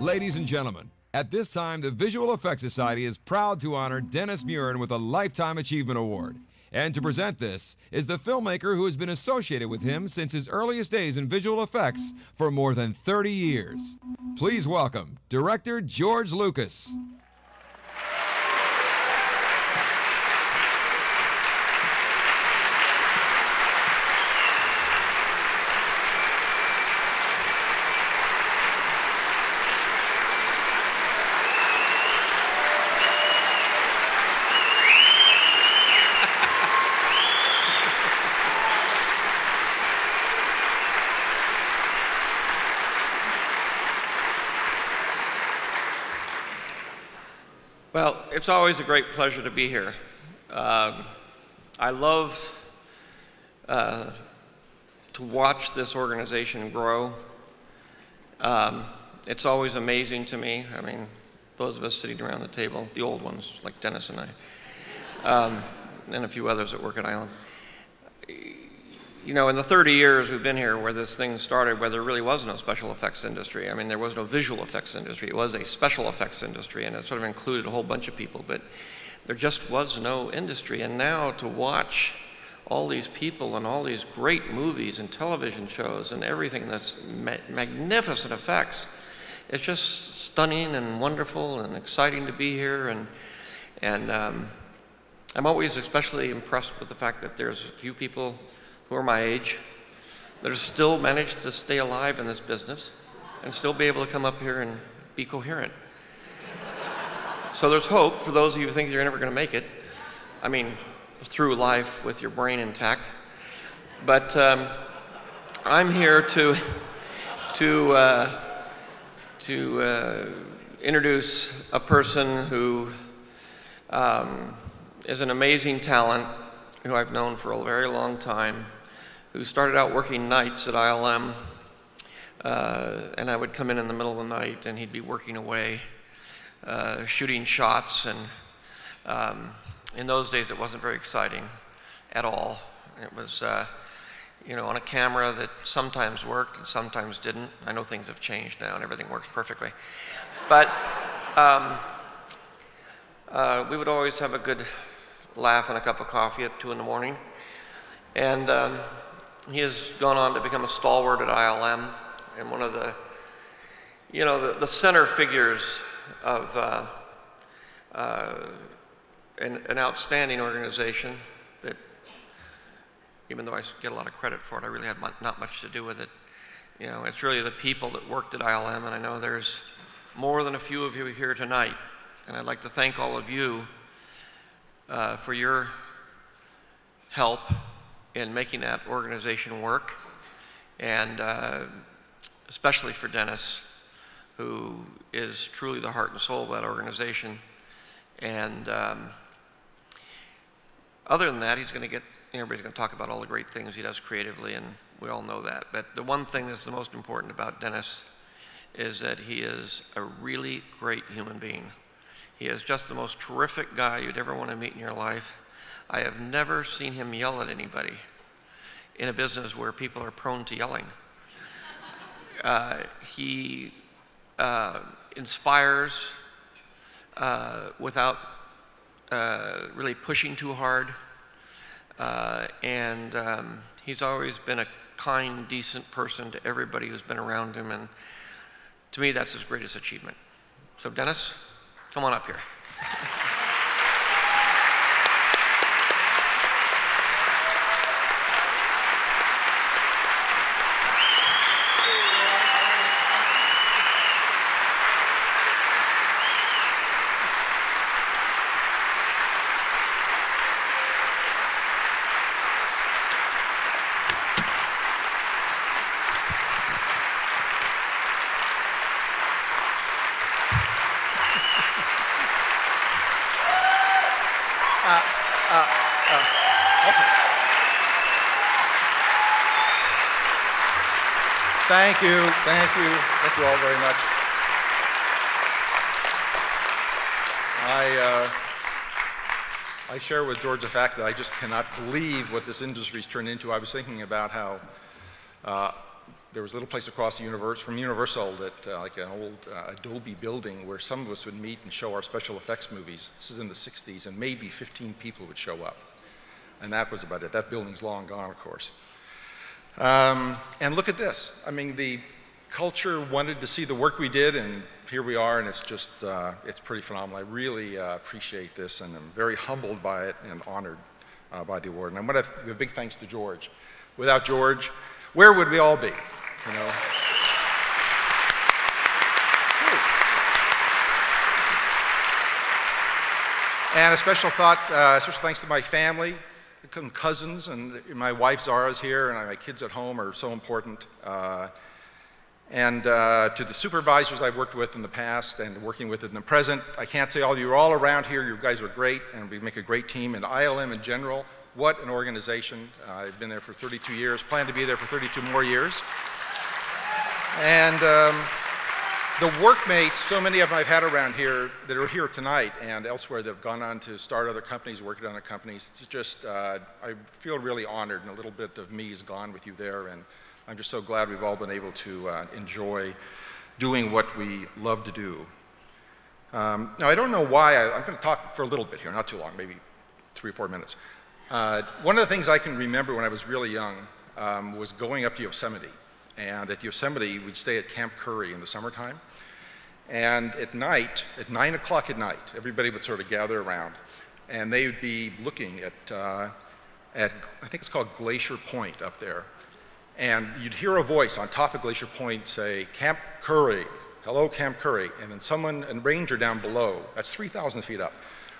Ladies and gentlemen, at this time, the Visual Effects Society is proud to honor Dennis Muren with a Lifetime Achievement Award. And to present this is the filmmaker who has been associated with him since his earliest days in visual effects for more than 30 years. Please welcome director George Lucas. Well, it's always a great pleasure to be here. Um, I love uh, to watch this organization grow. Um, it's always amazing to me. I mean, those of us sitting around the table, the old ones like Dennis and I, um, and a few others that work at ILM you know, in the 30 years we've been here where this thing started, where there really was no special effects industry. I mean, there was no visual effects industry. It was a special effects industry, and it sort of included a whole bunch of people, but there just was no industry. And now to watch all these people and all these great movies and television shows and everything that's ma magnificent effects, it's just stunning and wonderful and exciting to be here. And, and um, I'm always especially impressed with the fact that there's a few people who are my age that have still managed to stay alive in this business and still be able to come up here and be coherent. so there's hope for those of you who think you're never going to make it. I mean, through life with your brain intact. But um, I'm here to to uh, to uh, introduce a person who um, is an amazing talent who I've known for a very long time who started out working nights at ILM. Uh, and I would come in in the middle of the night and he'd be working away, uh, shooting shots. And um, in those days, it wasn't very exciting at all. It was, uh, you know, on a camera that sometimes worked and sometimes didn't. I know things have changed now and everything works perfectly. But um, uh, we would always have a good laugh and a cup of coffee at 2 in the morning. And um, he has gone on to become a stalwart at ILM and one of the, you know, the, the center figures of uh, uh, an, an, outstanding organization that, even though I get a lot of credit for it, I really had not much to do with it. You know, it's really the people that worked at ILM, and I know there's more than a few of you here tonight. And I'd like to thank all of you uh, for your help in making that organization work, and uh, especially for Dennis, who is truly the heart and soul of that organization. And um, other than that, he's going to get, everybody's going to talk about all the great things he does creatively, and we all know that. But the one thing that's the most important about Dennis is that he is a really great human being. He is just the most terrific guy you'd ever want to meet in your life. I have never seen him yell at anybody in a business where people are prone to yelling. Uh, he uh, inspires uh, without uh, really pushing too hard. Uh, and um, he's always been a kind, decent person to everybody who's been around him. And to me, that's his greatest achievement. So, Dennis, come on up here. Thank you, thank you, thank you all very much. I, uh, I share with George the fact that I just cannot believe what this industry's turned into. I was thinking about how uh, there was a little place across the universe from Universal that, uh, like an old uh, Adobe building where some of us would meet and show our special effects movies. This is in the 60s, and maybe 15 people would show up. And that was about it. That building's long gone, of course. Um, and look at this. I mean, the culture wanted to see the work we did, and here we are, and it's just, uh, it's pretty phenomenal. I really uh, appreciate this, and I'm very humbled by it and honored uh, by the award. And I want to give a big thanks to George. Without George, where would we all be? You know? And a special thought, uh, special thanks to my family, cousins, and my wife Zara's here, and my kids at home are so important. Uh, and uh, to the supervisors I've worked with in the past and working with in the present, I can't say all you are all around here. You guys are great, and we make a great team. And ILM in general, what an organization. Uh, I've been there for 32 years, plan to be there for 32 more years. And um, the workmates, so many of them I've had around here that are here tonight and elsewhere that have gone on to start other companies, work at other companies, it's just, uh, I feel really honored and a little bit of me is gone with you there. And I'm just so glad we've all been able to uh, enjoy doing what we love to do. Um, now, I don't know why, I, am going to talk for a little bit here, not too long, maybe three or four minutes. Uh, one of the things I can remember when I was really young um, was going up to Yosemite. And at Yosemite, we'd stay at Camp Curry in the summertime. And at night, at 9 o'clock at night, everybody would sort of gather around. And they would be looking at, uh, at, I think it's called Glacier Point up there. And you'd hear a voice on top of Glacier Point say, Camp Curry, hello, Camp Curry. And then someone, a ranger down below, that's 3,000 feet up,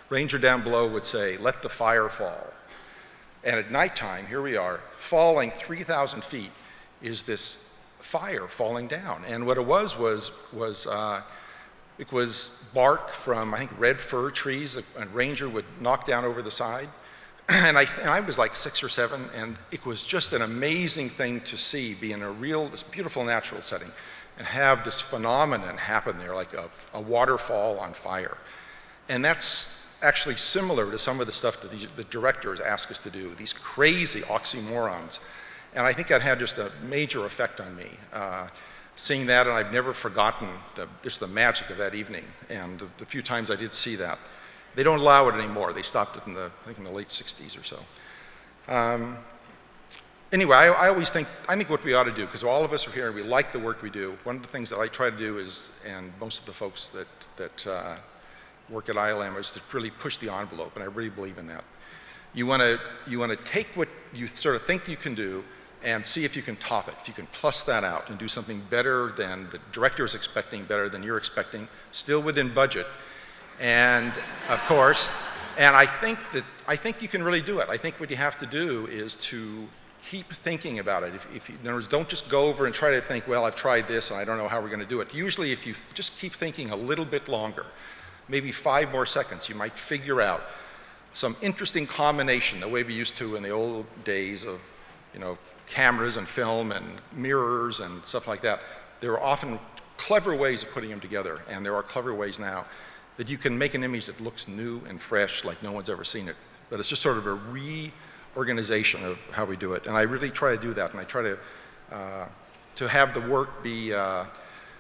ranger down below would say, let the fire fall. And at nighttime, here we are, falling 3,000 feet is this fire falling down. And what it was was, was uh, it was bark from, I think, red fir trees a, a ranger would knock down over the side. and, I, and I was like six or seven, and it was just an amazing thing to see, be in a real, this beautiful natural setting, and have this phenomenon happen there, like a, a waterfall on fire. And that's actually similar to some of the stuff that the, the directors ask us to do, these crazy oxymorons and I think that had just a major effect on me. Uh, seeing that, and I've never forgotten the, just the magic of that evening. And the, the, few times I did see that, they don't allow it anymore. They stopped it in the, I think in the late 60s or so. Um, anyway, I, I, always think, I think what we ought to do, because all of us are here and we like the work we do, one of the things that I try to do is, and most of the folks that, that uh, work at ILM, is to really push the envelope, and I really believe in that. You want to you want to take what you sort of think you can do and see if you can top it, if you can plus that out and do something better than the director is expecting, better than you're expecting, still within budget. And of course, and I think that I think you can really do it. I think what you have to do is to keep thinking about it. If, if you, in other words, don't just go over and try to think, well, I've tried this and I don't know how we're going to do it. Usually, if you just keep thinking a little bit longer, maybe five more seconds, you might figure out some interesting combination, the way we used to in the old days of, you know, cameras and film and mirrors and stuff like that. There are often clever ways of putting them together, and there are clever ways now that you can make an image that looks new and fresh like no one's ever seen it. But it's just sort of a reorganization of how we do it. And I really try to do that, and I try to, uh, to have the work be uh,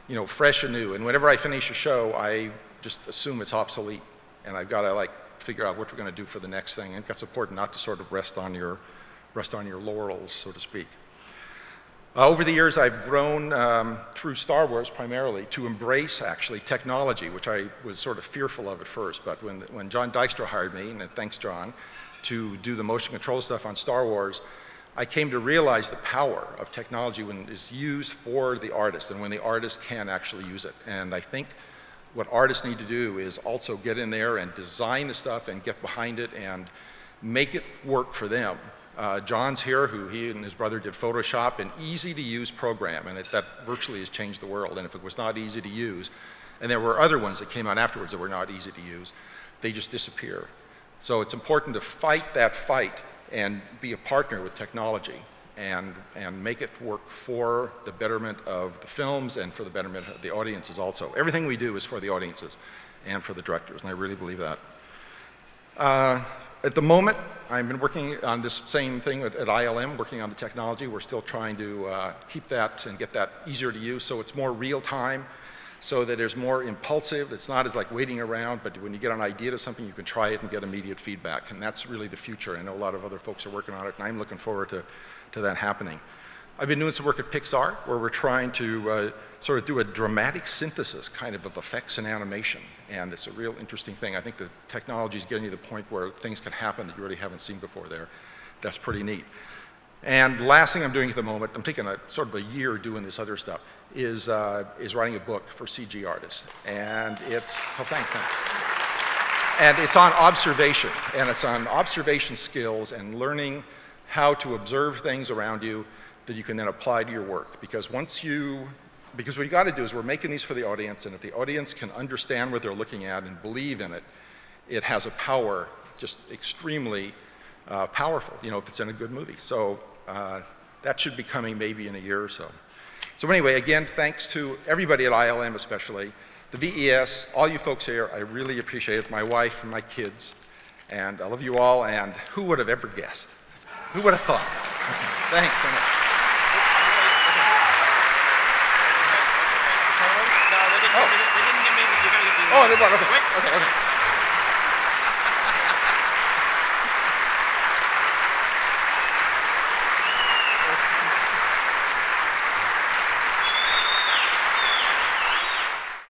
you know, fresh and new. And whenever I finish a show, I just assume it's obsolete. And I've got to like figure out what we're going to do for the next thing. And it's important not to sort of rest on your rest on your laurels, so to speak. Uh, over the years, I've grown um, through Star Wars primarily to embrace actually technology, which I was sort of fearful of at first. But when, when John Dykstra hired me, and thanks, John, to do the motion control stuff on Star Wars, I came to realize the power of technology when it is used for the artist and when the artist can actually use it. And I think what artists need to do is also get in there and design the stuff and get behind it and make it work for them uh, John's here, who he and his brother did Photoshop, an easy to use program, and it, that virtually has changed the world. And if it was not easy to use, and there were other ones that came out afterwards that were not easy to use, they just disappear. So it's important to fight that fight and be a partner with technology and, and make it work for the betterment of the films and for the betterment of the audiences also. Everything we do is for the audiences and for the directors, and I really believe that. Uh, at the moment, I've been working on this same thing at, at ILM, working on the technology. We're still trying to uh, keep that and get that easier to use so it's more real time, so that it's more impulsive. It's not as like waiting around, but when you get an idea to something, you can try it and get immediate feedback. And that's really the future. I know a lot of other folks are working on it, and I'm looking forward to, to that happening. I've been doing some work at Pixar where we're trying to uh, sort of do a dramatic synthesis kind of of effects and animation. And it's a real interesting thing. I think the technology is getting to the point where things can happen that you really haven't seen before there. That's pretty neat. And the last thing I'm doing at the moment, I'm taking a sort of a year doing this other stuff, is, uh, is writing a book for CG artists. And it's, oh, thanks, thanks. And it's on observation, and it's on observation skills and learning how to observe things around you that you can then apply to your work. Because once you, because what you got to do is we're making these for the audience, and if the audience can understand what they're looking at and believe in it, it has a power just extremely uh, powerful, you know, if it's in a good movie. So uh, that should be coming maybe in a year or so. So anyway, again, thanks to everybody at ILM especially, the VES, all you folks here, I really appreciate it, my wife and my kids, and I love you all, and who would have ever guessed? Who would have thought? Thanks so much. Oh, c'est bon, ok. Okay, okay.